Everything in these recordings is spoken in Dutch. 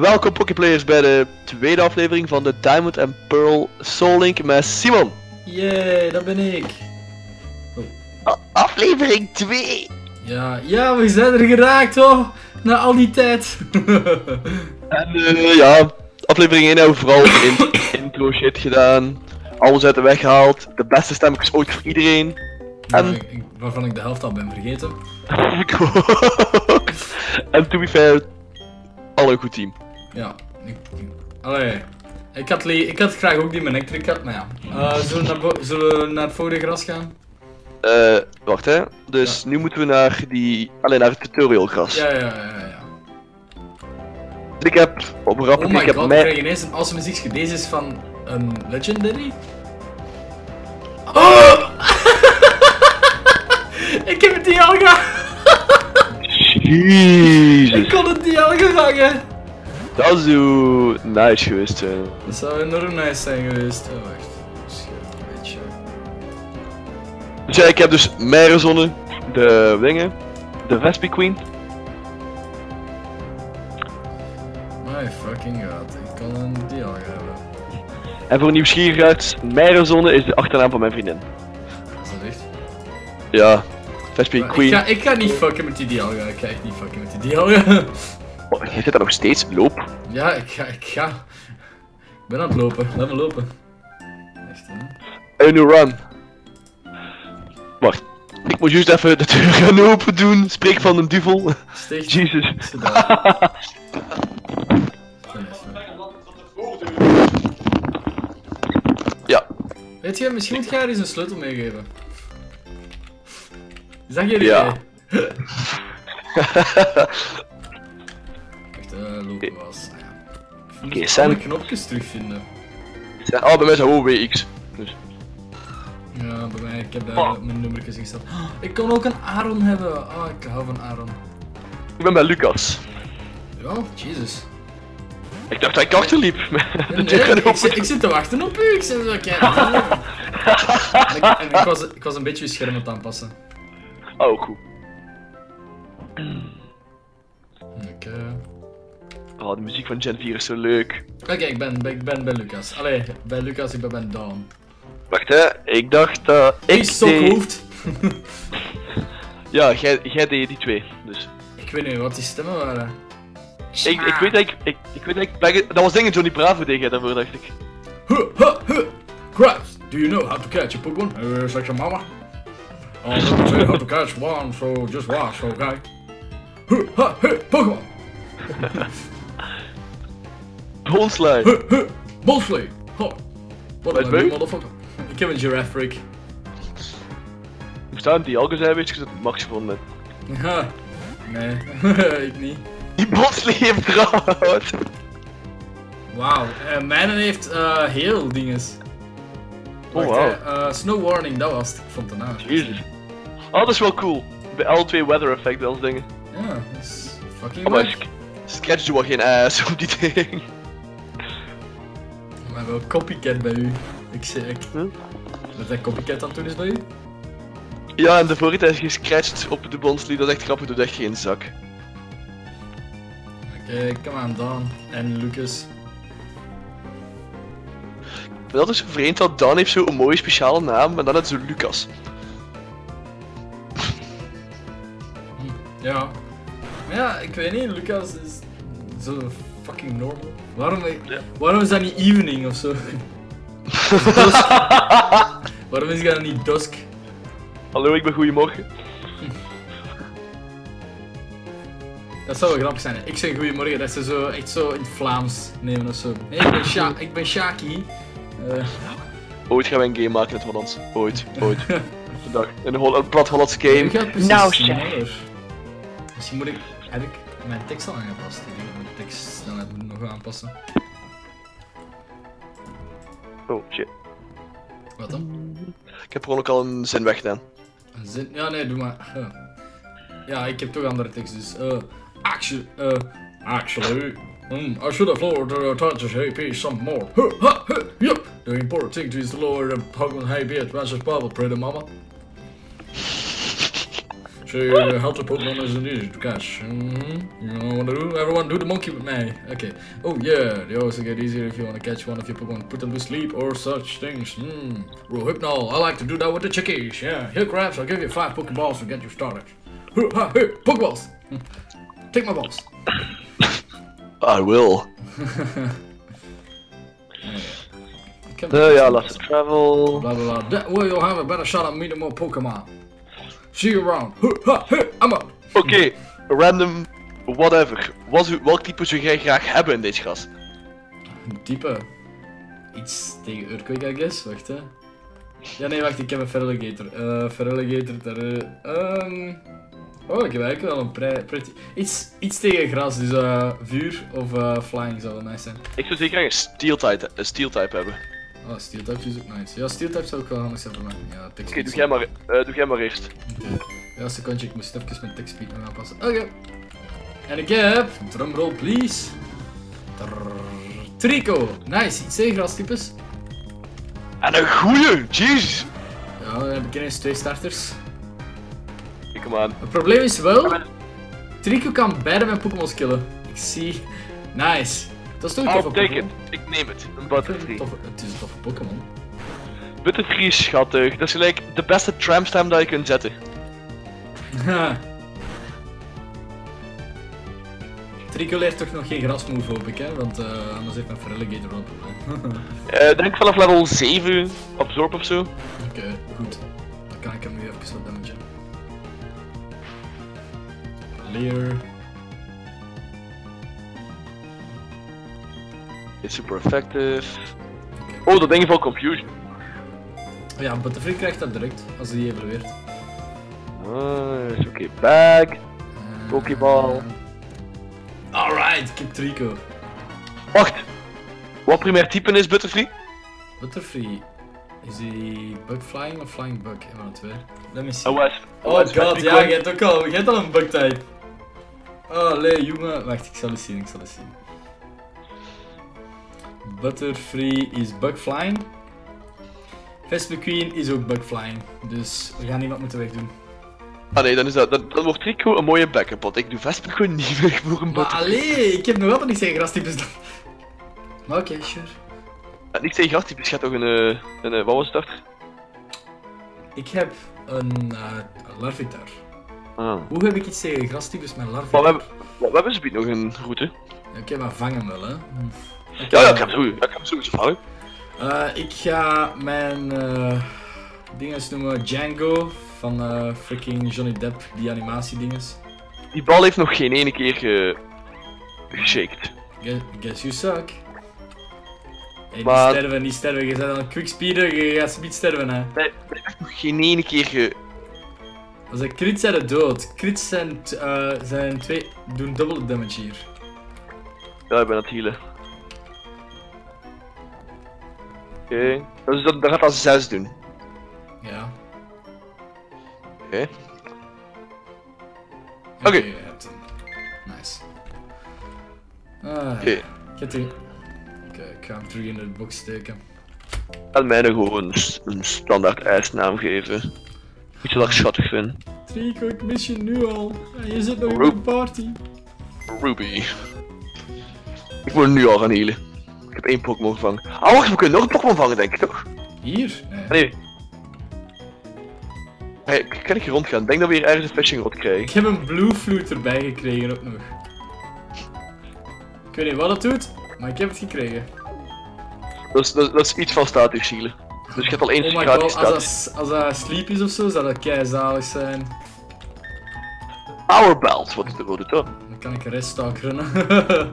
Welkom Poképlayers bij de tweede aflevering van de Diamond and Pearl Soul Link met Simon. Yay, dat ben ik. Aflevering 2! Ja, ja, we zijn er geraakt hoor. Na al die tijd. En eh, ja, aflevering 1 hebben we vooral in, intro shit gedaan. Alles uit de weg gehaald. De beste stemmetjes ooit voor iedereen. En- Ja, ik- ik- waarvan ik de helft al ben vergeten. Ik ook. en to be fair, alle een goed team. Ja, ik, ik, allee. Ik had, ik had graag ook die Manectric gehad, maar ja. Eh, zullen, we naar zullen we naar het vorige gras gaan? Eh, wacht hè. Dus nu moeten we naar die, alleen naar het tutorial gras. Ja, ja, ja, ja. ja. Ik heb op een rapport, Oh my ik heb god, ik mij... krijg ineens een awesome muziekje. Deze is van een Legendary? Oh! ik heb het! Ik Jezus. kon het Dialga vangen! Dat is zo nice geweest. eh. Dat zou enorm nice zijn geweest. Oh, wacht. Schuif een beetje. Dus ja, ik heb dus Meirenzonne, de dingen, de Vespi Queen. My fucking god, ik kan een Dialga hebben. En voor nieuwsgierigheid, Meirenzonne is de achternaam van mijn vriendin. Is dat echt? Ja, Vespi Queen. Ik ga, ik ga niet fucken met die Dialga. Ik ga echt niet fucken met die Dialga. Oh, jij zit daar nog steeds? Loop. ja, ik ga, ik ga. Ik ben aan het lopen. Laat me lopen. Echt hè? En nu run. Wacht. Ik moet juist even de deur gaan open doen. Spreek van een duvel. Steeg. Zit daar. ja. Weet je, misschien moet je haar eens een sleutel meegeven. Is dat jullie Ja. lopen was. Ah. Oké, Ik Sam. moet alle knopjes terugvinden. Oh, bij mij is dat gewoon WX. Dus. Ja, bij mij, ik heb daar Oh. mijn nummertjes ingesteld. Oh, ik kan ook een Aaron hebben. Oh, ik hou van Aaron. Ik ben bij Lucas. Ja, Jesus. Ik dacht dat ik achterliep. Nee, ik, zit, ik zit te wachten op u. Ik zit zo kijken. en ik, en ik, was, ik was een beetje uw scherm aan het aanpassen. Oh, goed. Oké. Oh, de muziek van Gen 4 is zo leuk. Oké, ik, ben, ben- ik ben bij Lucas. Allee, bij Lucas, ik ben bij Dawn. Wacht hè, ik dacht dat ik Ik deed... Ja, jij, jij deed die twee. Dus. Ik weet niet wat die stemmen waren. Ik, ik weet dat ik... Ik, ik weet dat ik... Dat was dingen Johnny Bravo deed jij daarvoor, dacht ik. Huh, huh, huh. Crabs, do you know how to catch a Pokemon? Uh, such a mama. Oh, me say how to catch one, so just watch, okay? Huh, huh, huh, Pokemon! Bonsly. Huh, huh. What a je? motherfucker. Ik heb een giraffe Rick. Hoe staan die algen zijn, weet je, dat Max gevonden heb. Ja. Nee, ik niet. Die Bonsly heeft eruit. Wauw, uh, mijn heeft eh heel dinges. Oh, wauw. hè, eh, Snow Warning, dat was het. Ik vond het nou. Jezus. Oh, dat is wel cool. Bij alle twee weather effect ons dingen. Ja, dat is fucking Oh, maar Sketch doet wel geen ass op die ding. Maar wel copycat bij u. Ik zeg, ik... Huh? Dat hij copycat aan het doen is bij u? Ja, en de vorige tijd is gescratcht op de Bonsly, dat is echt grappig, doet echt geen zak. Oké, kom aan, Dan. En Lucas. Maar dat is zo vreemd, dat Dan heeft zo'n mooie speciale naam, en dan het zo Lucas. Ja. Maar ja, ik weet niet, Lucas is zo fucking normal. Waarom, Ja. waarom is dat niet evening of zo? Dusk. waarom is dat niet dusk? Hallo, ik ben Goeiemorgen. Dat zou wel grappig zijn. hè. Ik zeg goedemorgen, dat ze zo echt zo in het Vlaams nemen of zo. Hey, ik ben, Sha ik ben Shaki. Eh, Ooit gaan we een game maken met Hollands. Ooit, ooit. Dag. Een, Hol een plat Hollands game. ik ga precies Nou, sneller. Misschien moet ik... Heb ik mijn tekst al aangepast? Ik denk dat mijn tekstsnelheid moet nog aanpassen. Oh, shit. Wat dan? Ik heb gewoon ook al een zin weggedaan. Een zin? Ja, nee, doe maar. Eh. Ja, ik heb toch andere tekst, dus. eh actually, uh, actually, hmm, I should have lowered the touches HP some more. Huh, huh, huh, yep. The important thing is to lower the Pokemon HP as possible, pretty mama. Uh, help the Pokemon is indeed to catch. Mm-hmm. You know what to do? Everyone do the monkey with me. Okay. Oh yeah, they also get easier if you want to catch one of your Pokemon, put them to sleep or such things. Hmm. Rohypnol, I like to do that with the chickies. Yeah. Here, crabs, I'll give you five Pokeballs to get you started. Here, Pokeballs. Hmm. Take my balls. I will. Ik heb- Uh, ja, let's travel. Blah blah blah. That way you'll have a better shot at meeting more Pokemon. See you around. I'm out. Oké, random, whatever. Wat, welk type zou jij graag hebben in deze gast? Type. Iets tegen Earthquake, I guess. Wacht hè. Ja, nee, wacht, ik heb een Feraligator. Eh, Feraligator, daar. ehm. Oh, ik heb eigenlijk wel een pre pretty. Iets, iets tegen gras, dus eh, vuur of flying zou wel nice zijn. Ik zou zeker een steel type, een steel type hebben. Oh, steel type is ook nice. Ja, steel type zou ook wel handig zijn voor mij. Ja, Oké, doe jij maar, eh, doe jij maar eerst. Oké. Ja, een secondje, ik moest even mijn text speed aanpassen. Oké. En ik heb, drumroll please. Trrrr, Trico. Nice, iets tegen grastypes. En een goeie, jeez. Ja, dan heb ik ineens twee starters. Kijk hem aan. Het probleem is wel, Trico kan beide mijn Pokémon killen. Ik zie. Nice. Dat is toch een I'll toffe take Pokémon? it. Ik neem het. Een Butterfree. Het, toffe- het is een toffe Pokémon. Butterfree is schattig. Dat is gelijk de beste tramstam dat je kunt zetten. Trico leert toch nog geen grasmove hoop ik, hè? Want eh, anders heeft mijn Feraligator wel een probleem. Eh denk vanaf level 7 absorb of zo. Oké, goed. Dan kan ik hem nu even wat damagen. Leer. It's super effective. Oh, dat ding is van confusion. Ja, Butterfree krijgt dat direct als hij evolueert. Nice, oké, bag. Pokéball. Alright, ik heb Trico. Wacht. Wat primair type is Butterfree? Butterfree. Is hij bug flying of flying bug? Een van de twee. Let me see. Oh, was. Oh god, ja, je hebt ook al, je hebt al een bug type. Oh, nee, jongen. Wacht, ik zal eens zien, ik zal eens zien. Butterfree is bug flying. Vesperqueen is ook bug flying. Dus we gaan iemand moeten wegdoen. Ah nee, dan is dat. Dan, dan wordt Rico een mooie backup, ik doe Vesper gewoon niet weg voor een Maar allee, ik heb nog altijd niet tegen grastypes dan. Maar oké, sure. Ja, niet tegen gasttypes, gaat toch een. eh, een eh, wat was het daar? Ik heb een uh, larvitar. Ah. Hoe heb ik iets tegen grastypes met Maar larvitar? we hebben, we hebben ze nog een route. Oké, maar vangen wel, hè. Ja, ja, ik heb zo. Ik heb sowieso vangen. Eh, ik ga mijn uh, dingen noemen Django van eh freaking Johnny Depp, die animatiedinges. Die bal heeft nog geen ene keer ge... geshaked. Guess, guess you suck. Hey, niet sterven, niet sterven. Je bent al een quickspeeder, je gaat niet sterven hè. Nee, heeft nog geen ene keer ge... Als ik crit zijn dood. Crits zijn, zijn twee, doen dubbele damage hier. Ja, ik ben aan het healen. Oké. Dus dat, dat gaat dat 6 doen. Ja. Oké. Oké, Oké. je hebt hem. Nice. Ah, Oké. Ik heb die... Oké, ik ga hem terug in de box steken. En mij nou gewoon een, standaard ijsnaam geven. Iets wat ik schattig vind. Trico, ik mis je nu al. En je zit nog in een party. Ruby. Ik moet nu al gaan healen. Ik heb één Pokémon gevangen. Ah, wacht, we kunnen nog een Pokémon vangen, denk ik toch? Hier? Nee. Hey, ik kan ik hier rondgaan? Ik denk dat we hier ergens een fishing rod Ik krijgen. heb een blue flute erbij gekregen ook nog. Ik weet niet wat het doet, maar ik heb het gekregen. Dat is, dat, is- dat is iets van status healen. Dus je hebt al één Oh gratis god, als dat, als dat sleep is of zo, zou dat keizalig zijn. Power Belt, wat het ervoor doet hoor. Dan kan ik restalk runnen.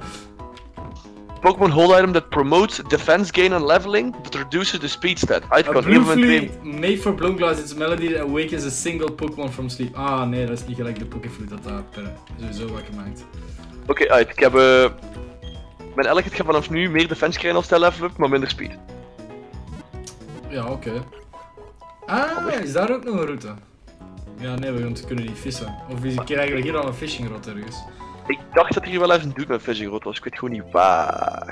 Pokémon hold item that promotes defense gain and leveling, but reduces the speed stat. Uit A blue flute made for blown glass, its melody that awakens a single Pokémon from sleep. Ah nee, dat is niet gelijk de Pokéflute dat daar per sowieso wat gemaakt. Oké, uit. Ik heb. eh mijn elk gaat vanaf nu meer defense krijgen als hij level up, maar minder speed. Ja, oké. Ah, is daar ook nog een route? Ja, nee, we kunnen niet vissen. Of is ik eigenlijk hier al een fishing rod ergens? Ik dacht dat hij hier wel even doet met rod was, ik weet gewoon niet waar.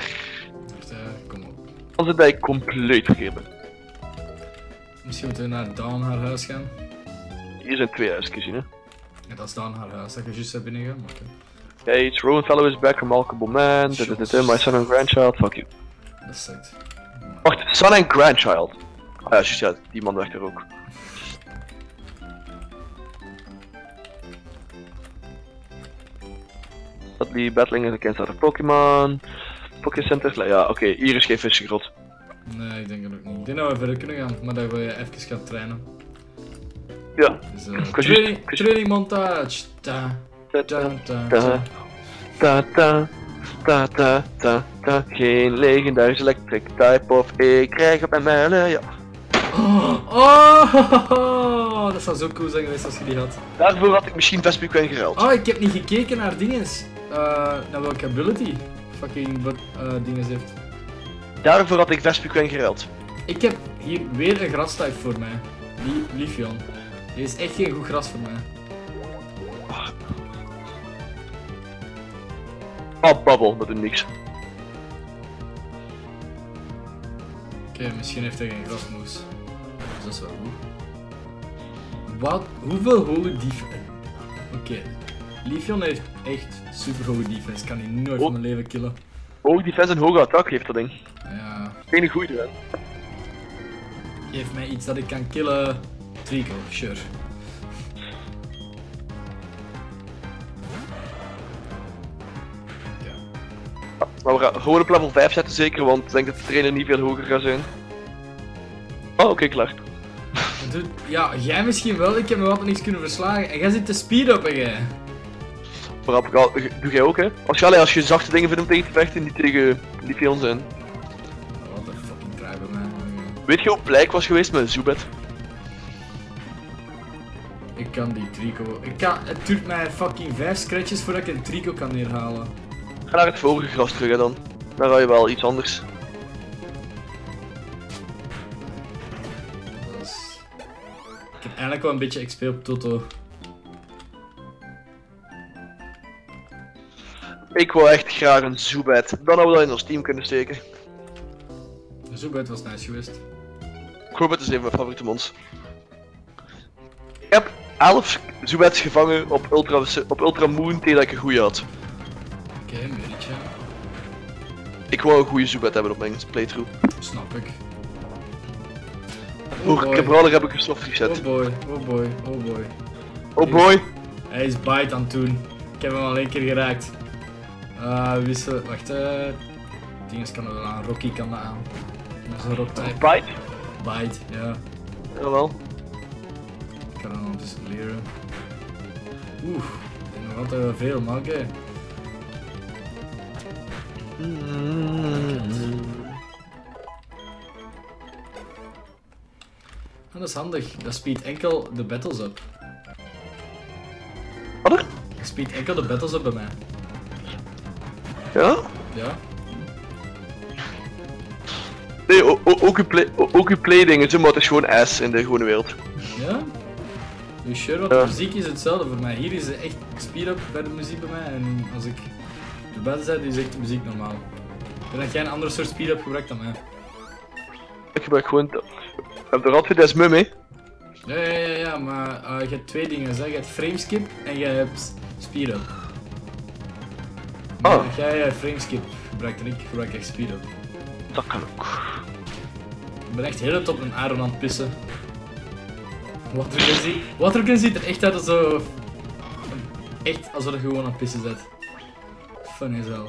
Wacht, eh, kom op. Als het ik compleet verkeerd ben. Misschien moeten we naar Dawn haar huis gaan. Hier zijn twee huisjes, hè. En dat is dan haar huis dat je juist hebt binnengegaan. maar oké. Hey, it's Rowan Fellow is back, remarkable man. Shots. Dudududu, My son and grandchild, fuck you. Dat is. Wacht, son and grandchild. Ah ja, juist, ja, die man werkt er ook. Dudley battling against other Pokémon. Poké Center, ja, oké, hier is geen vissengrot. Nee, ik denk het ook niet. Ik denk dat we verder kunnen gaan, maar dat we even gaan trainen. Ja, Dus, you- training, training montage. Ta, ta, ta, Ta ta. ta ta ta ta ta ta Geen legendarische electric type of ik krijg op mijn mijlen, ja. Oh, oh, dat zou zo cool zijn geweest als je die had. Daarvoor had ik misschien Vespiquen geruild. Oh, ik heb niet gekeken naar dinges. Eh, naar welke ability fucking wat eh dinges heeft. Daarvoor had ik Vespiquen geruild. Ik heb hier weer een grastype voor mij. Lie Lifion. Dit is echt geen goed gras voor mij. Oh, Bubble, dat doet niks. Oké, misschien heeft hij geen grasmoes. Dus dat is wel goed. Wat? Hoeveel hoge defense? Oké. Lifion heeft echt super hoge defense. Kan hij nooit Oh. van mijn leven killen. Hoog defense en hoge attack heeft dat ding. Ja. Geen goeie erin. Geef mij iets dat ik kan killen. Trico, sure. Ja. Maar we gaan gewoon op level 5 zetten zeker, want ik denk dat de trainer niet veel hoger gaat zijn. Oh, oké, klaar. Dude, ja, jij misschien wel. Ik heb me altijd niks kunnen verslagen. En jij zit te speed-uppen, jij. Doe jij ook, hè? Als je, allee, als je zachte dingen vindt om tegen te vechten, niet tegen Lifion zijn. Wat een fucking draai bij mij. Weet je hoe blij ik was geweest met Zubat? Ik kan die Trico. Ik kan, het duurt mij fucking 5 scratches voordat ik een Trico kan neerhalen. Ga naar het vorige gras terug, hè, dan. Dan ga je wel iets anders. Is... Ik heb eigenlijk wel een beetje XP op Toto. Ik wil echt graag een Zubat. Dan hadden we dat in ons team kunnen steken. Zo bad was nice geweest. Zubat is een van mijn favoriete mons. Ik heb 11 Zubats gevangen op Ultra, op Ultra Moon tegen dat ik een goeie had. Oké, een beetje. Ik wou een goede Zubat hebben op mijn playthrough. Snap ik. Voor boy. Cabrawler heb ik een soft Oh reset. boy, oh boy, oh boy. Oh boy! Hij is bite aan het doen. Ik heb hem al één keer geraakt. Uh, wisselen, wacht eh. Dinges kan er aan, Rocky kan dat aan. Dat is een rock type. Bite? Bite, ja. Jawel. Ik kan hem ondertussen leren. Oeh, ik denk nog altijd wel veel, maar oké. Ah, dat is handig. Dat speed enkel de battles up. Wat er? Dat speed enkel de battles up bij mij. Ja? Ja? Nee, ook uw play, ook uw play dingen, maar het is gewoon ass in de gewone wereld. Ja? You sure? Want de muziek is hetzelfde voor mij. Hier is het echt speed up bij de muziek bij mij. En als ik de bed zet, is echt de muziek normaal. Denk dat jij een andere soort speed up gebruikt dan mij. Ik gebruik gewoon... Heb er altijd des mum, hè. Ja, ja, ja, ja maar eh, je hebt twee dingen. Zeg. Je hebt frameskip en je hebt speed up. Oh. Jij eh, frameskip gebruikt en ik gebruik echt speed up. Dat kan ook. Ik ben echt heel op een Aaron aan het pissen. Watergun ziet, Watergun ziet er echt uit als zo... Echt alsof je gewoon aan het pissen zet. Funny zo.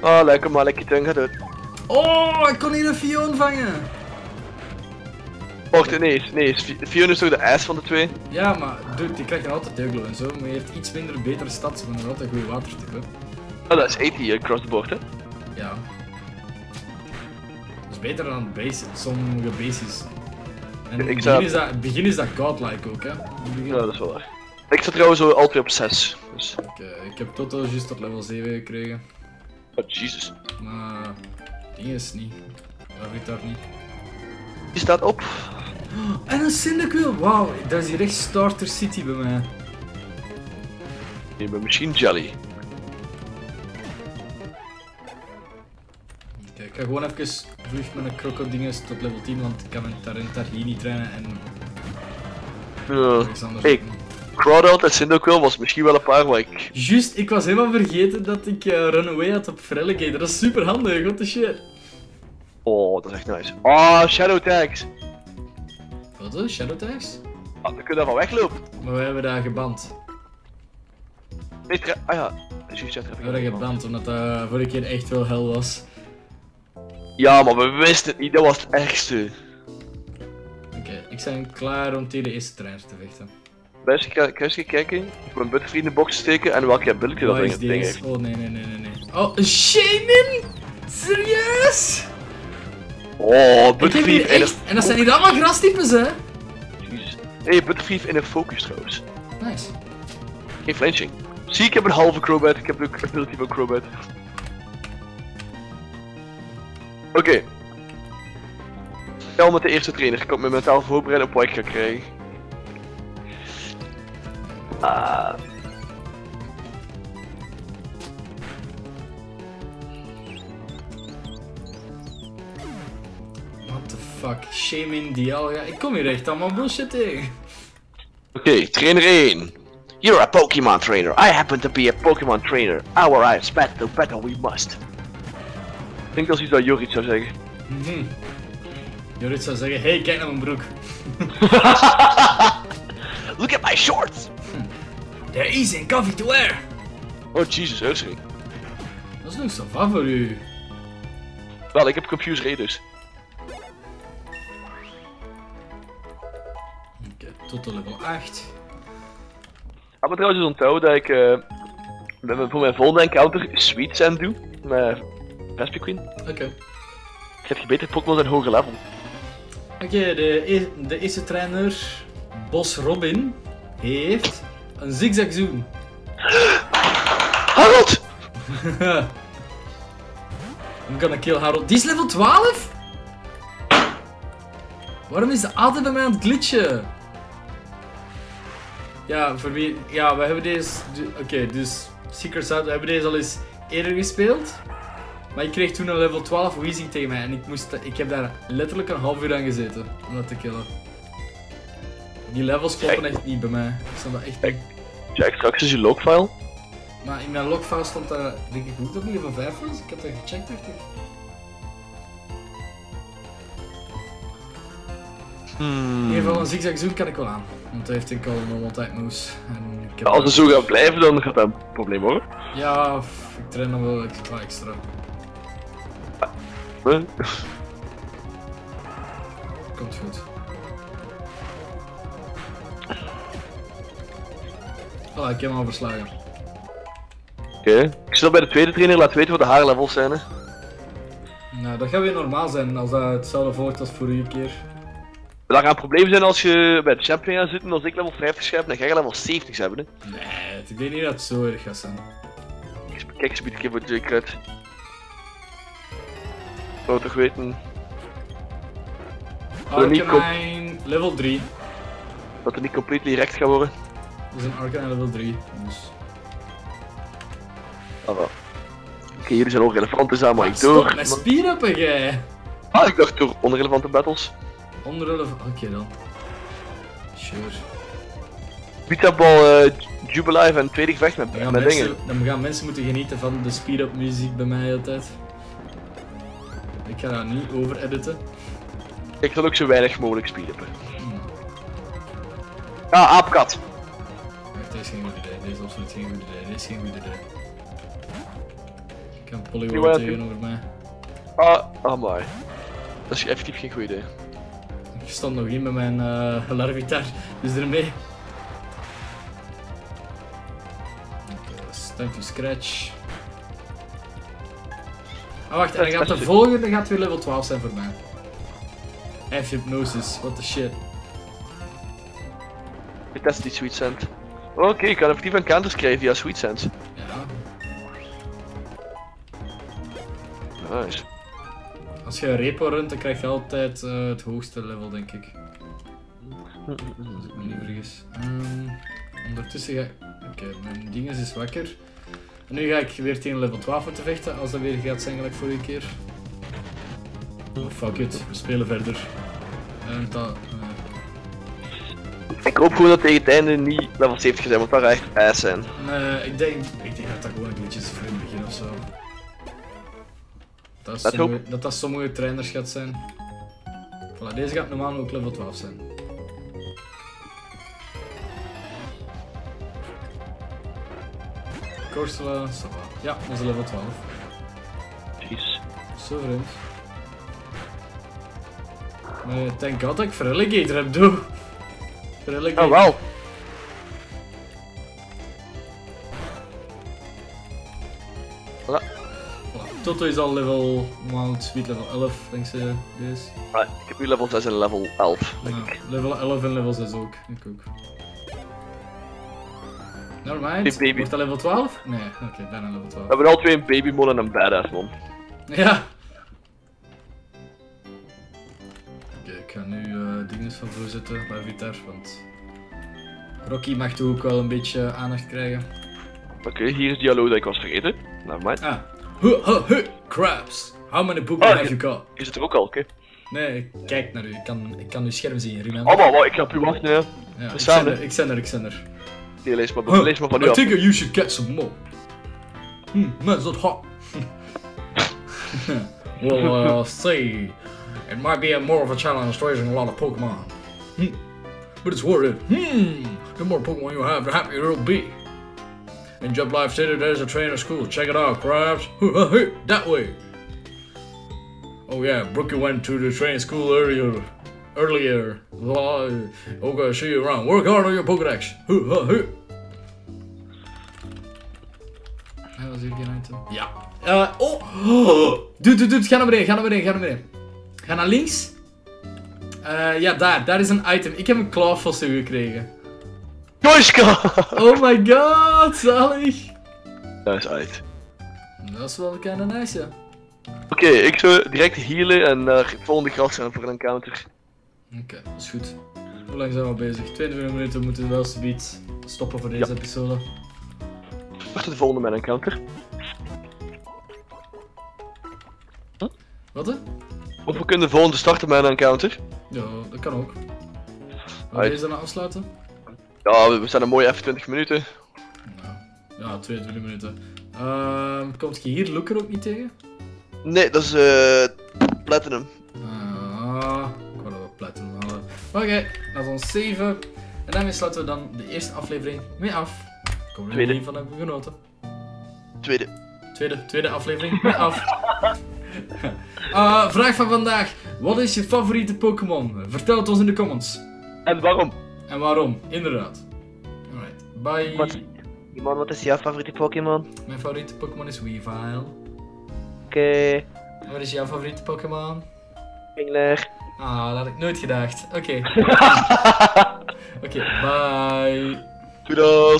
Ah, lekker maar, lekker tongue gaat uit. Oh, ik kon hier een Fion vangen! Wacht, nee, nee, Fiona is toch de ass van de twee? Ja, maar dude, die krijgt altijd Deuglo en zo, maar je heeft iets minder betere stats, maar nog altijd goede watertype. Ah, dat is 80 across the board, hè. Ja. Dat is beter dan base, sommige bases. En in het Ik begin, zou- is dat, begin is dat godlike ook, hè? Ja, dat is wel waar. Ik zat trouwens zo altijd op 6. Dus, Ik, eh, ik heb Toto juist tot level 7 gekregen. oh, Jesus. Maar ding is niet. Dat weet daar niet. Die staat op. En een Cyndaquil! Wauw, dat is hier echt Starter City bij mij. Nee, maar misschien Jelly. Oké, ik ga gewoon even vlug met een crocodinges tot level 10, want ik kan met Tarentarie niet trainen en anders Hey. Crawdad en Cyndaquil was misschien wel een paar, maar ik... Juist, ik was helemaal vergeten dat ik eh, Runaway had op Freligator. Dat is super handig, what the shit. Oh, dat is echt nice. Ah, Shadow Tags. Wat is Shadow Tags? Ah, dan kun je daarvan weglopen. Maar we hebben daar geband. Nee, ah ja, juist, We ik hebben wel. geband, omdat dat vorige keer echt wel hel was. Ja, maar we wisten het niet, dat was het ergste. Oké, ik ben klaar om tegen de eerste trein te vechten. Ik ik ga eens kijken. Ik wil een butterfriend in de box steken en welke ability dat ding deze? heeft. Oh nee, nee, nee, nee, nee. Oh, Shaman? Serieus? Oh, hier in echt... En dat zijn niet allemaal grastypes, hè? een... Jezus. Hey, butterfriend in een focus trouwens. Nice. Geen flinching. Zie, ik heb een halve crowbat, ik heb ook ability van crowbat. Oké. Tel met de eerste trainer. Ik kan me mentaal voorbereiden op wat ik ga krijgen. Ah. What fuck? Shaman Dialga. Ik kom hier echt allemaal bullshit tegen. Oké, trainer 1. You're a Pokemon trainer. I happen to be a Pokemon trainer. Our eyes battle, battle we must. Ik denk dat iets wat Jorrit zou zeggen. Mhm. Jorrit zou zeggen, hey, kijk naar mijn broek. Look at my shorts! There is in coffee to wear. Oh Jesus, Ursering. Dat is nog zo van voor u. Wel, ik heb Confuse Ray tot de level 8. Ik heb me trouwens eens onthouden dat ik eh, voor mijn volgende encounter Sweet Sand doe. Met Raspberry Queen. Oké. Heb je beter Pokémon zijn hoger level? Oké, de, e- de eerste trainer, Bos Robin, heeft een zigzagzoen. Harold! I'm gonna kill Harold. Die is level 12? Waarom is de altijd bij mij aan het glitchen? Ja, voor wie... Ja, we hebben deze... Oké, dus... Secret Side, we hebben deze al eens eerder gespeeld. Maar ik kreeg toen een level 12 Weezing tegen mij. En ik, moest, ik heb daar letterlijk een half uur aan gezeten. Om dat te killen. Die levels kloppen echt niet bij mij. Ik snap dat echt niet. Check straks eens je logfile. Maar in mijn logfile stond daar, denk ik ook dat level 5 was. Ik heb dat gecheckt, dacht ik. Hmm. In ieder geval een zigzagzoen kan ik wel aan. Want hij heeft enkel normal type moves. En ik heb Als we zo gaan blijven, dan gaat dat een probleem hoor. Ja, ik train nog wel extra. Huh? Komt goed. Voilà, ik heb hem al verslagen. Oké. Ik zit al bij de tweede trainer, laat weten wat de haarlevels zijn. Hè. Nou, dat gaat weer normaal zijn als dat hetzelfde volgt als vorige keer. Dat gaat een probleem zijn als je bij de champion gaat zitten, als ik level 50 heb en jij level 70 hebben. Hè. Nee, ik denk niet dat het zo erg gaat zijn. Kijk, biedt een keer voor de uit. Zou toch weten Arcanine level 3. dat er niet completely direct gaat worden. Dat is een Arcanine level 3. Dus... Ah, wel. Oké, jullie zijn ook relevante zaken, maar ik Stop door. met maar- spierappen, jij! Ah, ik dacht door onrelevante battles. Onrelevant. Oké dan. Sure. Beataball, uh, Jubilife en tweede gevecht met, met mensen, dingen. dan gaan mensen moeten genieten van de speed-up muziek bij mij altijd. Ik ga dat niet over editen. Ik wil ook zo weinig mogelijk speeden. Hmm. Ah, aapkat. Wacht, deze is geen goed idee. Deze is absoluut geen goed idee. Deze is geen goed idee. Ik heb waren- tegenover mij. Ah, ah my. Dat is effectief geen goed idee. Ik stond nog in met mijn uh, larvitar, dus ermee. Time to scratch. Ah wacht, en dan gaat de volgende gaat weer level 12 zijn voor mij. Heeft hypnosis, what the shit. Ik test die Sweet Scent. Oké, ik kan effectief een counters krijgen via Sweet Scent. Als je een repo runt, dan krijg je altijd eh, het hoogste level, denk ik. Als ik me niet vergis. Ehm, ondertussen ga ik... Oké, mijn ding is wakker. En nu ga ik weer tegen level 12 moeten vechten, als dat weer gaat zijn gelijk vorige keer. Oh, fuck it, we spelen verder. En dat... eh, Ik hoop gewoon dat tegen het einde niet level 70 zijn, want dat gaat echt ass zijn. Nee, ik denk, ik denk dat dat gewoon een glitch is voor in het begin of zo. Dat, Dat sommige, dat dat sommige trainers gaat zijn. Voilà, deze gaat normaal ook level 12 zijn. Va. Ja, dat is level 12. Jeez. Zo vreemd. Maar thank god dat ik Relegator heb, doe. Oh, wel. Toto is al level, mount, speed level 11, dankzij deze. Ah, ik heb nu level 6 en level 11, denk Ja, ik. level 11 en level 6 ook. Ik ook. Nevermind. Baby. Wordt dat level 12? Nee, oké, bijna level We 12. hebben al twee een babymon en een badass mon. Ja. Oké, ik ga nu dingen van voorzetten bij Vitar, want Rocky mag toch ook wel een beetje aandacht krijgen. Oké, hier is die hallo dat ik was vergeten. Nou, mind. Ah. Huh, huh, huh, crabs. How many Oh, have you got? Is het ook al, oké? Nee, kijk naar u. Ik kan, ik kan uw scherm zien, remember? Oh, maar wacht, ik ga op u wachten, ja. ja, ik zend er, ik zend er, ik zend er. Lees maar, Huh, lees maar van I u af. think you should get some more. Hmm, man's not hot. well, uh, see, it might be a more of a challenge raising a lot of Pokemon. Hmm. But it's worth it. Hmm, the more Pokemon you have, the happier it'll be. In Jump Life City, there's a trainer school. Check it out, crabs. that way. Oh yeah, Brookie went to the training school earlier. Earlier. Okay, see you around. Work hard on your Pokedex. Ja, was geen item? Ja. Eh, oh! Doe, doe, doe. Ga naar beneden, ga naar beneden, ga naar beneden. Ga naar links. Eh, ja, daar. Daar is een item. Ik heb een klauwfossel gekregen. Joyska! Oh my god, zalig. Dat is uit. Dat is wel kinda nice, ja. Oké, ik zou direct healen en naar het volgende gras gaan voor een encounter. Oké, dat is goed. Hoe lang zijn we al bezig? 22 minuten moeten we wel subiet stoppen voor deze Ja. episode. Wat is de volgende mijn encounter? Wat hè? Of we kunnen de volgende starten met een encounter. Ja, dat kan ook. Wil je deze dan afsluiten? Ja, we zijn een mooie even 20 minuten. Nou, ja, 22 minuten. Ehm komt je hier Looker ook niet tegen? Nee, dat is eh Platinum. Ah, ik wou dat we platinum hadden. Oké, dat is ons 7. En daarmee sluiten we dan de eerste aflevering mee af. Ik hoop dat jullie van hebben genoten. Tweede. Tweede, tweede aflevering mee af. Ah, vraag van vandaag. Wat is je favoriete Pokémon? Vertel het ons in de comments. En waarom? En waarom? Inderdaad. Alright, bye. Wat? Iman, wat is jouw favoriete Pokémon? Mijn favoriete Pokémon is Weavile. Oké, Wat is jouw favoriete Pokémon? Pingler. Ah, dat had ik nooit gedacht. Oké. Oké, bye. Doei